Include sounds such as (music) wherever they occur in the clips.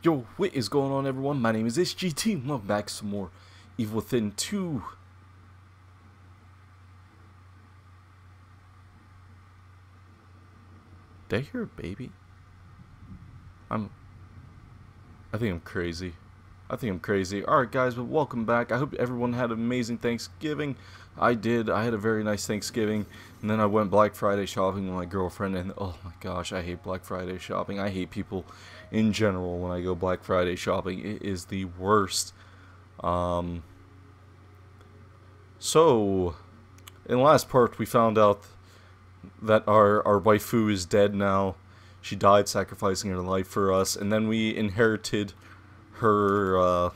Yo, what is going on everyone? My name is SGT. Welcome back some more Evil Within 2. Did I hear a baby? I'm... I think I'm crazy. I think I'm crazy. Alright guys, but welcome back. I hope everyone had an amazing Thanksgiving. I did. I had a very nice Thanksgiving. And then I went Black Friday shopping with my girlfriend. And oh my gosh, I hate Black Friday shopping. I hate people in general when I go Black Friday shopping. It is the worst. Um, so, in the last part, we found out that our, our waifu is dead now. She died sacrificing her life for us. And then we inherited her, uh,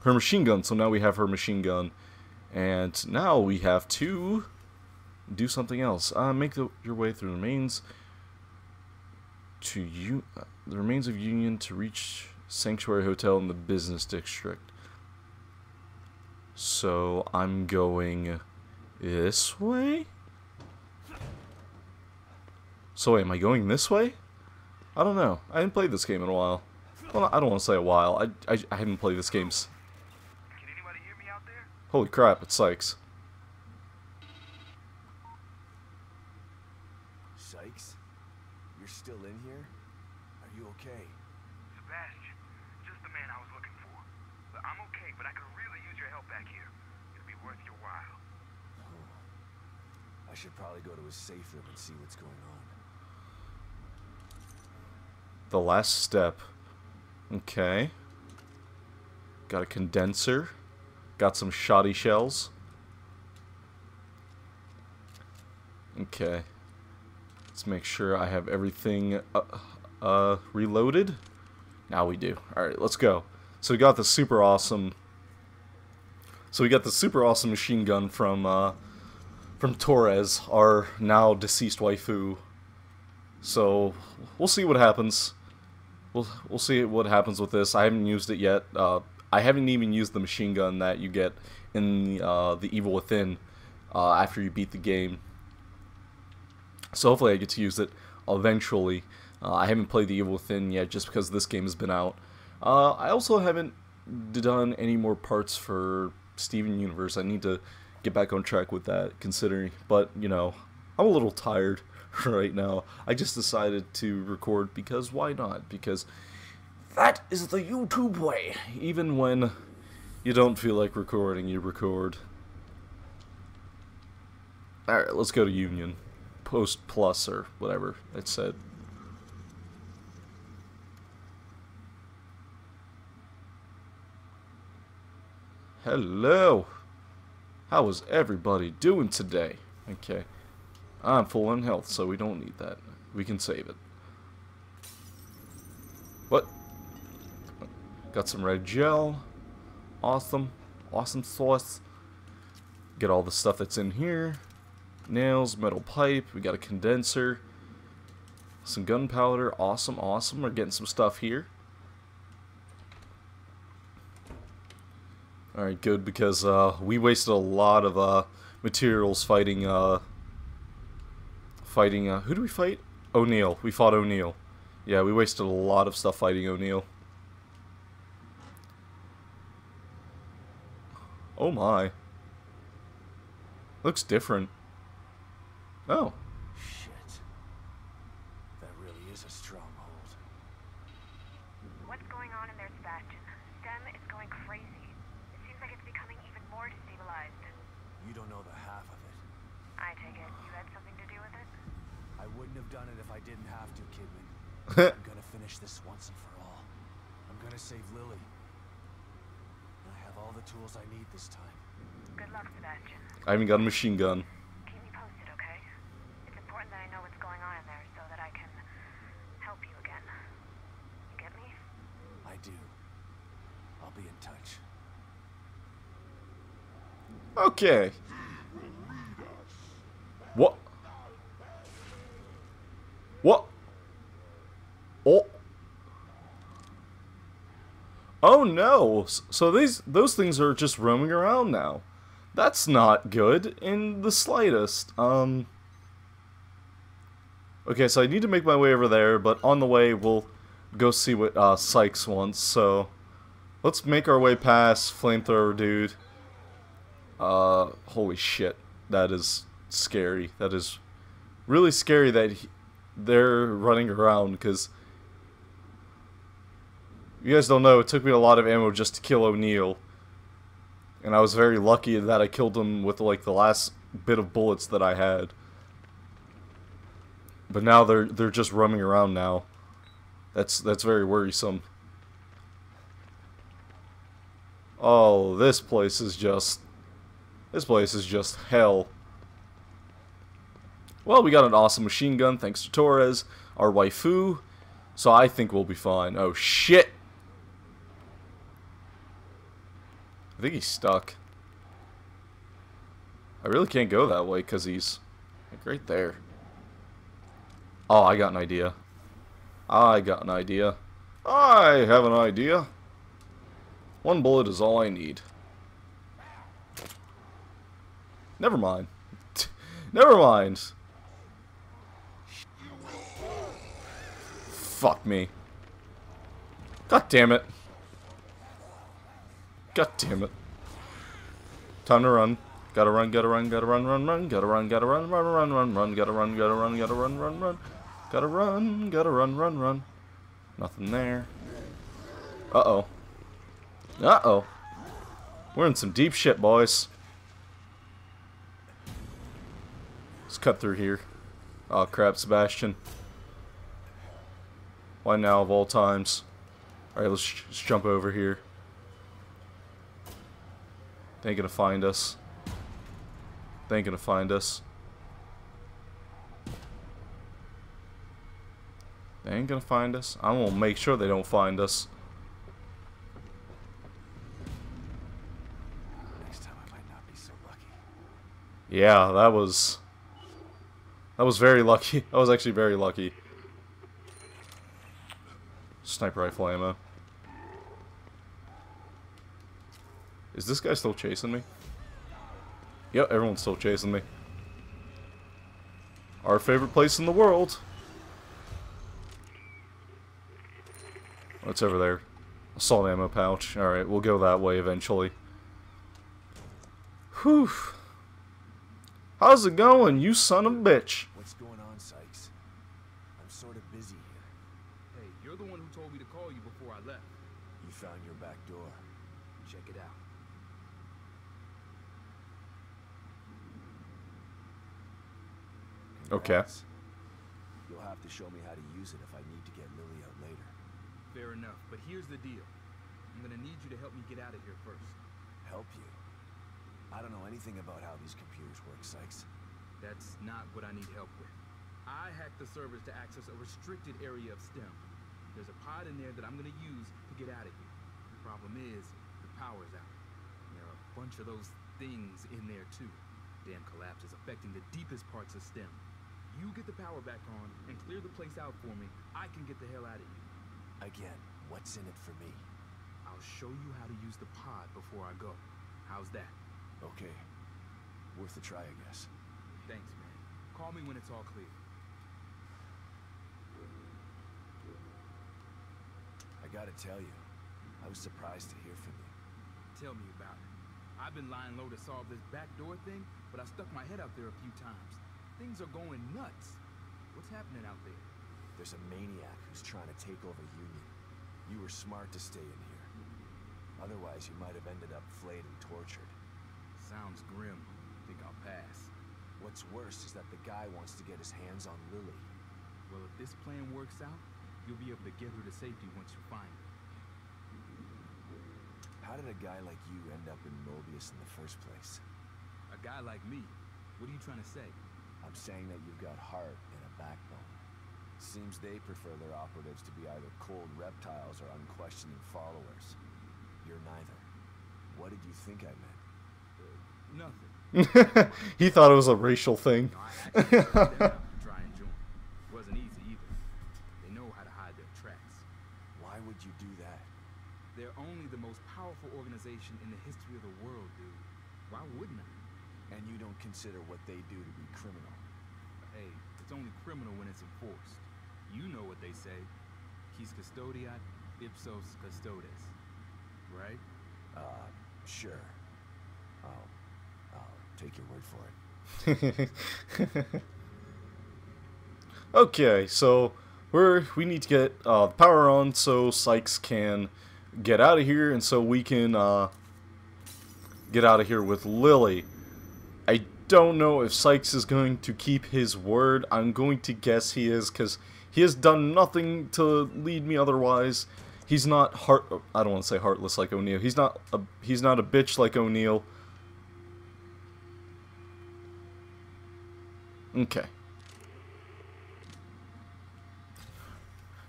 her machine gun. So now we have her machine gun. And now we have to do something else. Uh, make the, your way through the remains to you, uh, the remains of Union to reach Sanctuary Hotel in the business district. So I'm going this way. So wait, am I going this way? I don't know. I haven't played this game in a while. Well, I don't want to say a while. I, I, I haven't played this game Holy crap, it's Sykes. Sykes? You're still in here? Are you okay? Sebastian, just the man I was looking for. But I'm okay, but I could really use your help back here. It'll be worth your while. I should probably go to his safe room and see what's going on. The last step. Okay. Got a condenser. Got some shoddy shells. Okay. Let's make sure I have everything uh, uh, reloaded. Now we do. Alright, let's go. So we got the super awesome... So we got the super awesome machine gun from, uh, from Torres, our now deceased waifu. So, we'll see what happens. We'll, we'll see what happens with this. I haven't used it yet. Uh, I haven't even used the machine gun that you get in uh, the Evil Within uh, after you beat the game. So hopefully I get to use it eventually. Uh, I haven't played the Evil Within yet just because this game has been out. Uh, I also haven't done any more parts for Steven Universe. I need to get back on track with that considering, but you know, I'm a little tired (laughs) right now. I just decided to record because why not? Because that is the YouTube way. Even when you don't feel like recording, you record. Alright, let's go to Union. Post Plus or whatever it said. Hello. How is everybody doing today? Okay. I'm full on health, so we don't need that. We can save it. What? Got some red gel. Awesome. Awesome sauce. Get all the stuff that's in here. Nails, metal pipe. We got a condenser. Some gunpowder. Awesome, awesome. We're getting some stuff here. Alright, good, because uh, we wasted a lot of uh, materials fighting, uh, fighting, uh, who do we fight? O'Neal. We fought O'Neal. Yeah, we wasted a lot of stuff fighting O'Neal. Oh my. Looks different. Oh. Shit. That really is a stronghold. What's going on in there, Sebastian? STEM is going crazy. It seems like it's becoming even more destabilized. You don't know the half of it. I take it you had something to do with it? I wouldn't have done it if I didn't have to, Kidman. (laughs) I'm gonna finish this once and for all. I'm gonna save Lily I have all the tools I need this time. Good luck, Sebastian. I haven't got a machine gun. Keep me posted, okay? It's important that I know what's going on in there so that I can help you again. You get me? I do. I'll be in touch. Okay. What? What? Oh. Oh no! So these those things are just roaming around now. That's not good in the slightest. Um. Okay, so I need to make my way over there, but on the way we'll go see what uh, Sykes wants. So let's make our way past flamethrower dude. Uh, holy shit, that is scary. That is really scary that he, they're running around because you guys don't know. It took me a lot of ammo just to kill O'Neal. and I was very lucky that I killed him with like the last bit of bullets that I had. But now they're they're just roaming around now. That's that's very worrisome. Oh, this place is just this place is just hell. Well, we got an awesome machine gun thanks to Torres, our waifu. So I think we'll be fine. Oh shit. I think he's stuck. I really can't go that way because he's like right there. Oh, I got an idea. I got an idea. I have an idea. One bullet is all I need. Never mind. (laughs) Never mind. Fuck me. God damn it. God damn it. Time to run. Gotta run, gotta run, gotta run, run, run, gotta run, gotta run, run, run, run, run, gotta run, gotta run, gotta run, run, run. Gotta run, gotta run, run, run. Nothing there. Uh-oh. Uh-oh. We're in some deep shit, boys. Let's cut through here. Oh crap, Sebastian. Why now of all times? Alright, let's, let's jump over here. They ain't gonna find us. They ain't gonna find us. They ain't gonna find us. I'm gonna make sure they don't find us. Next time I might not be so lucky. Yeah, that was... That was very lucky. (laughs) I was actually very lucky. Sniper rifle ammo. Is this guy still chasing me? Yep, everyone's still chasing me. Our favorite place in the world. What's over there? Assault ammo pouch. Alright, we'll go that way eventually. Whew. How's it going, you son of a bitch? What's going on, Sykes? I'm sort of busy here. Hey, you're the one who told me to call you before I left. You found your back door. Check it out. Okay. Congrats. You'll have to show me how to use it if I need to get Lily out later. Fair enough, but here's the deal. I'm gonna need you to help me get out of here first. Help you? I don't know anything about how these computers work, Sykes. That's not what I need help with. I hacked the servers to access a restricted area of STEM. There's a pod in there that I'm gonna use to get out of here. The problem is, the power's out. There are a bunch of those things in there too. Damn collapse is affecting the deepest parts of STEM. You get the power back on and clear the place out for me, I can get the hell out of here. Again, what's in it for me? I'll show you how to use the pod before I go. How's that? Okay. Worth a try, I guess. Thanks, man. Call me when it's all clear. I gotta tell you, I was surprised to hear from you. Tell me about it. I've been lying low to solve this backdoor thing, but I stuck my head out there a few times. Things are going nuts. What's happening out there? There's a maniac who's trying to take over Union. You were smart to stay in here. Otherwise, you might have ended up flayed and tortured. Sounds grim. Think I'll pass. What's worse is that the guy wants to get his hands on Lily. Well, if this plan works out, you'll be able to get her to safety once you find her. How did a guy like you end up in Mobius in the first place? A guy like me, what are you trying to say? I'm saying that you've got heart and a backbone. Seems they prefer their operatives to be either cold reptiles or unquestioning followers. You're neither. What did you think I meant? Uh, nothing. (laughs) he thought it was a racial thing. No, I actually sent them out to try and join. Wasn't easy either. They know how to hide their tracks. Why would you do that? They're only the most powerful organization in the history of the world, dude. Why wouldn't I? And you don't consider what they do to be criminal. Hey, it's only criminal when it's enforced. You know what they say. Quis custodiet, ipsos custodes. Right? Uh, sure. I'll, I'll take your word for it. (laughs) okay, so we're we need to get uh, the power on so Sykes can get out of here, and so we can uh, get out of here with Lily. I don't know if Sykes is going to keep his word. I'm going to guess he is, because he has done nothing to lead me otherwise. He's not heart. I don't want to say heartless like O'Neal. He's not a. He's not a bitch like O'Neal. Okay.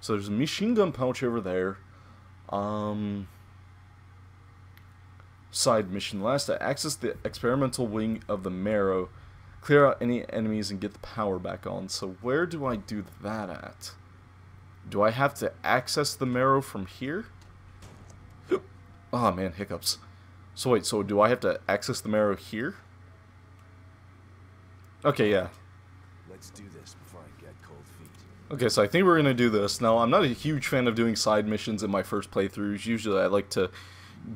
So there's a machine gun pouch over there. Um, side mission. Last, to access the experimental wing of the Marrow, clear out any enemies and get the power back on. So where do I do that at? Do I have to access the Marrow from here? Oh man, hiccups. So wait, so do I have to access the Marrow here? Okay, yeah. Let's do this before I get cold feet. Okay, so I think we're going to do this. Now, I'm not a huge fan of doing side missions in my first playthroughs. Usually I like to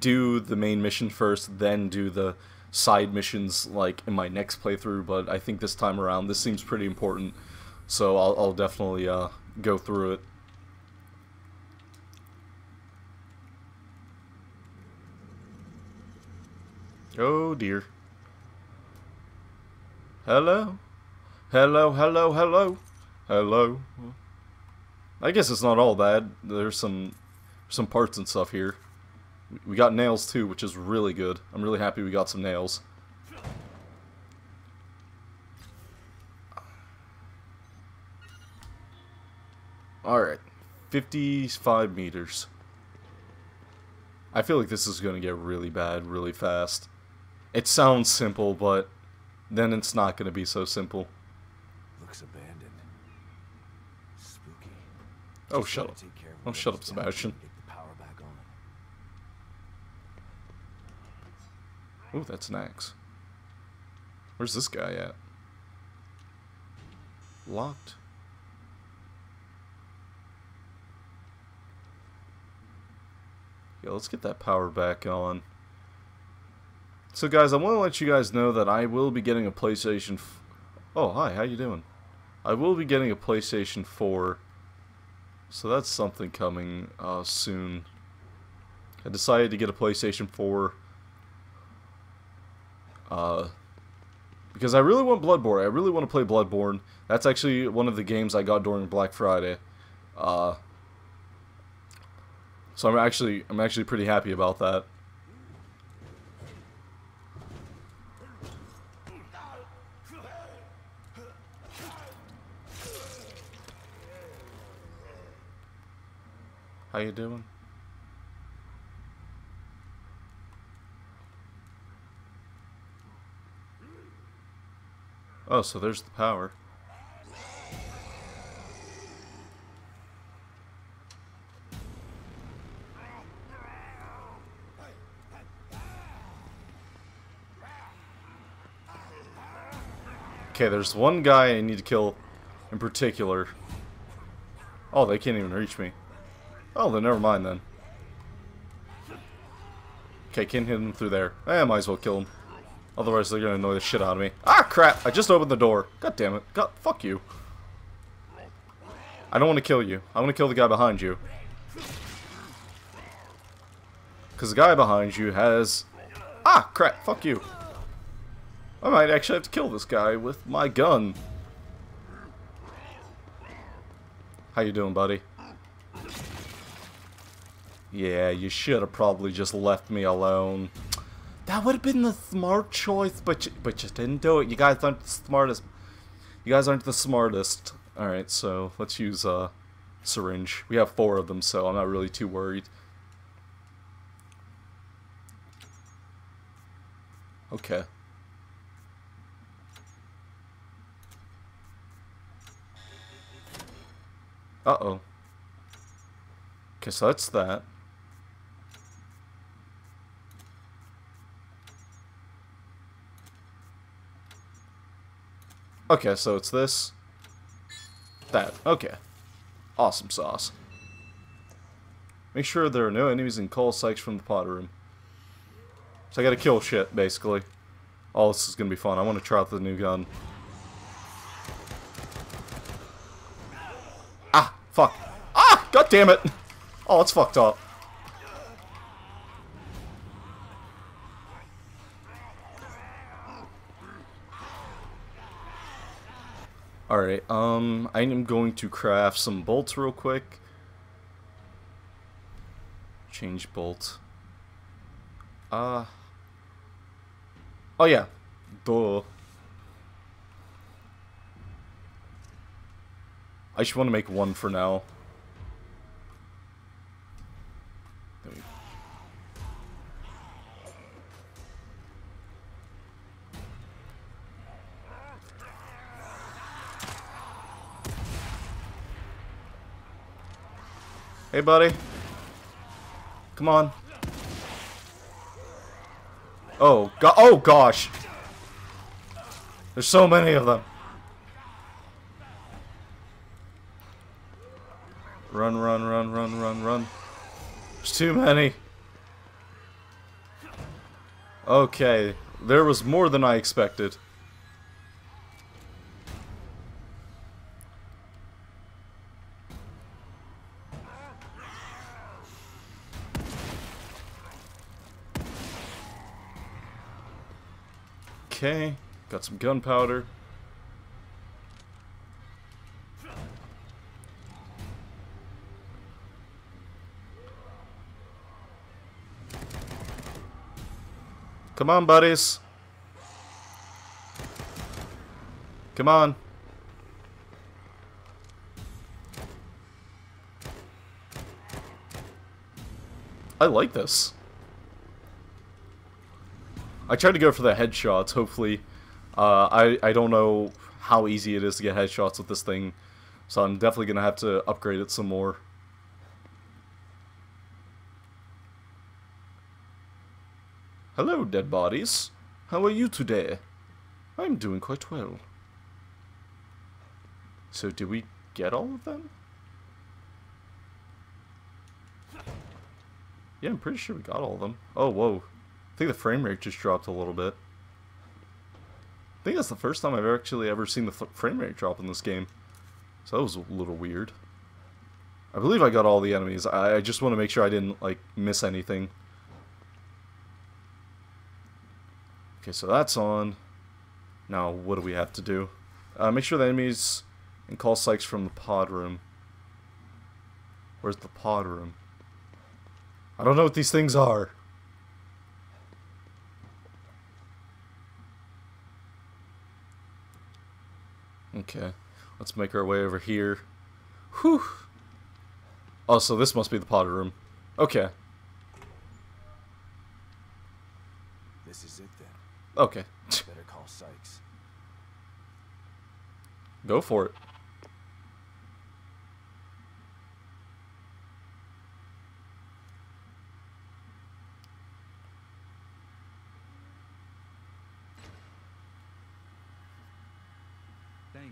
do the main mission first, then do the side missions like in my next playthrough, but I think this time around this seems pretty important, so I'll, I'll definitely uh, go through it. Oh dear. Hello? Hello, hello, hello. Hello. I guess it's not all bad. There's some some parts and stuff here. We got nails too, which is really good. I'm really happy we got some nails. Alright. 55 meters. I feel like this is going to get really bad really fast. It sounds simple, but then it's not going to be so simple. Looks abandoned. Spooky. Oh, Just shut up. take care of Oh, shut up, whatever's down here Sebastian. and Get the power back on. Ooh, that's an axe. Where's this guy at? Locked. Yeah, let's get that power back on. So guys, I want to let you guys know that I will be getting a PlayStation Oh, hi, how you doing? I will be getting a PlayStation 4. So that's something coming uh, soon. I decided to get a PlayStation 4 uh, because I really want Bloodborne. I really want to play Bloodborne. That's actually one of the games I got during Black Friday. Uh, so I'm actually I'm actually pretty happy about that. How you doing? Oh, so there's the power. Okay, there's one guy I need to kill in particular. Oh, they can't even reach me. Oh, then never mind then. Okay, can't hit him through there. Eh, I might as well kill him. Otherwise, they're gonna annoy the shit out of me. Crap! I just opened the door. God damn it. God, fuck you. I don't want to kill you. I want to kill the guy behind you. Because the guy behind you has... Ah, crap. Fuck you. I might actually have to kill this guy with my gun. How you doing, buddy? Yeah, you should have probably just left me alone. That would have been the smart choice, but you, but you didn't do it. You guys aren't the smartest. You guys aren't the smartest. All right, so let's use uh syringe. We have four of them, so I'm not really too worried. Okay. Uh-oh. Okay, so that's that. Okay, so it's this. That. Okay. Awesome sauce. Make sure there are no enemies in call Sykes from the pod room. So I gotta kill shit, basically. Oh, this is gonna be fun. I want to try out the new gun. Ah, fuck. Ah, god damn it. Oh, it's fucked up. Alright, um, I am going to craft some bolts real quick. Change bolt. Uh. Oh, yeah. Duh. I just want to make one for now. Hey, buddy. Come on. Oh, go oh gosh. There's so many of them. Run, run, run, run, run, run. There's too many. Okay, there was more than I expected. Okay, got some gunpowder. Come on, buddies. Come on. I like this. I tried to go for the headshots, hopefully. Uh, I, I don't know how easy it is to get headshots with this thing, so I'm definitely going to have to upgrade it some more. Hello, dead bodies. How are you today? I'm doing quite well. So, did we get all of them? Yeah, I'm pretty sure we got all of them. Oh, whoa. I think the frame rate just dropped a little bit. I think that's the first time I've actually ever seen the frame rate drop in this game. So that was a little weird. I believe I got all the enemies. I, I just want to make sure I didn't, like, miss anything. Okay, so that's on. Now, what do we have to do? Uh, make sure the enemies and call Sykes from the pod room. Where's the pod room? I don't know what these things are. Okay, let's make our way over here. Whew. Oh, so this must be the potter room. Okay, This is it then. okay. Better call Sykes. Go for it.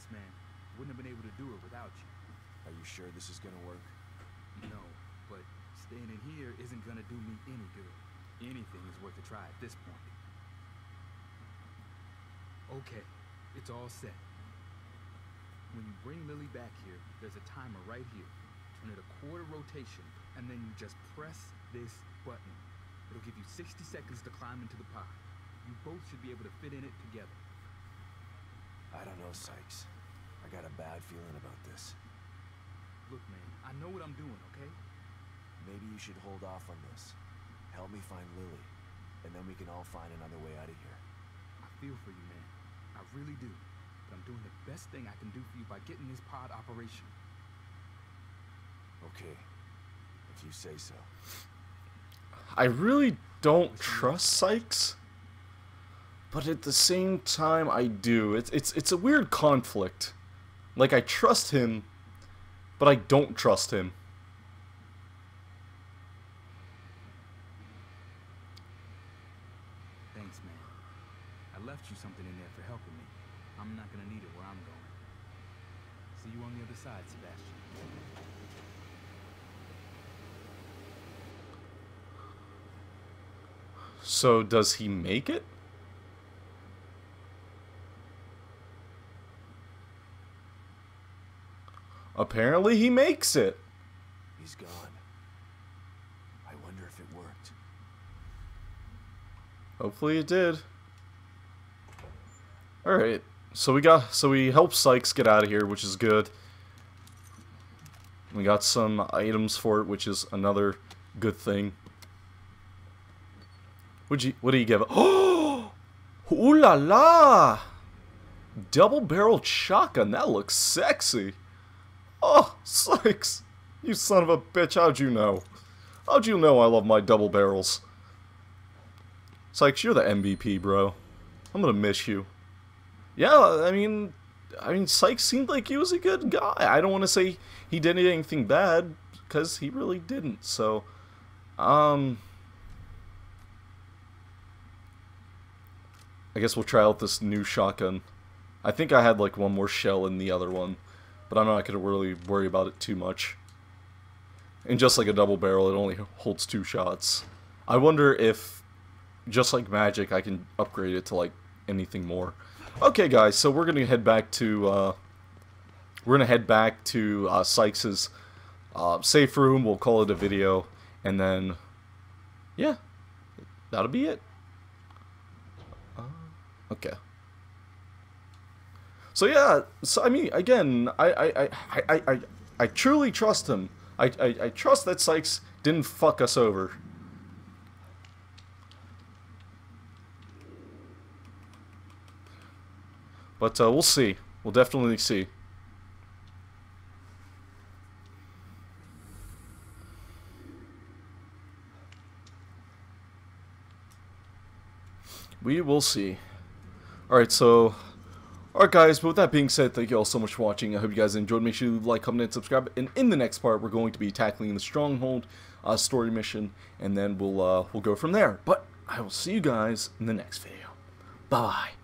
Thanks, man. Wouldn't have been able to do it without you. Are you sure this is gonna work? No, but staying in here isn't gonna do me any good. Anything is worth a try at this point. Okay, it's all set. When you bring Lily back here, there's a timer right here. Turn it a quarter rotation, and then you just press this button. It'll give you 60 seconds to climb into the pod. You both should be able to fit in it together. I don't know, Sykes. I got a bad feeling about this. Look, man, I know what I'm doing, okay? Maybe you should hold off on this. Help me find Lily, and then we can all find another way out of here. I feel for you, man. I really do. But I'm doing the best thing I can do for you by getting this pod operation. Okay, if you say so. I really don't trust Sykes, but at the same time I do. It's it's it's a weird conflict. Like I trust him, but I don't trust him. Thanks, man. I left you something in there for helping me. I'm not gonna need it where I'm going. See you on the other side, Sebastian. So does he make it? Apparently he makes it. He's gone. I wonder if it worked. Hopefully it did. Alright. So we got so we helped Sykes get out of here, which is good. We got some items for it, which is another good thing. What'd you what do you give (gasps) it? Oh Ooh la la! Double barrel shotgun, that looks sexy. Oh, Sykes! You son of a bitch, how'd you know? How'd you know I love my double barrels? Sykes, you're the MVP, bro. I'm gonna miss you. Yeah, I mean, I mean, Sykes seemed like he was a good guy. I don't want to say he did anything bad, because he really didn't. So, um, I guess we'll try out this new shotgun. I think I had like one more shell in the other one, but I'm not gonna really worry about it too much. And just like a double barrel, it only holds two shots. I wonder if, just like magic, I can upgrade it to like anything more. Okay, guys, so we're gonna head back to uh, we're gonna head back to uh, Sykes's uh, safe room. We'll call it a video, and then yeah, that'll be it. Uh, okay. So yeah, so I mean, again, I I I I I, I truly trust him. I, I I trust that Sykes didn't fuck us over. But uh, we'll see. We'll definitely see. We will see. Alright, so... Alright guys, but with that being said, thank you all so much for watching. I hope you guys enjoyed. Make sure you like, comment, and subscribe. And in the next part, we're going to be tackling the Stronghold uh, story mission. And then we'll, uh, we'll go from there. But I will see you guys in the next video. Bye-bye.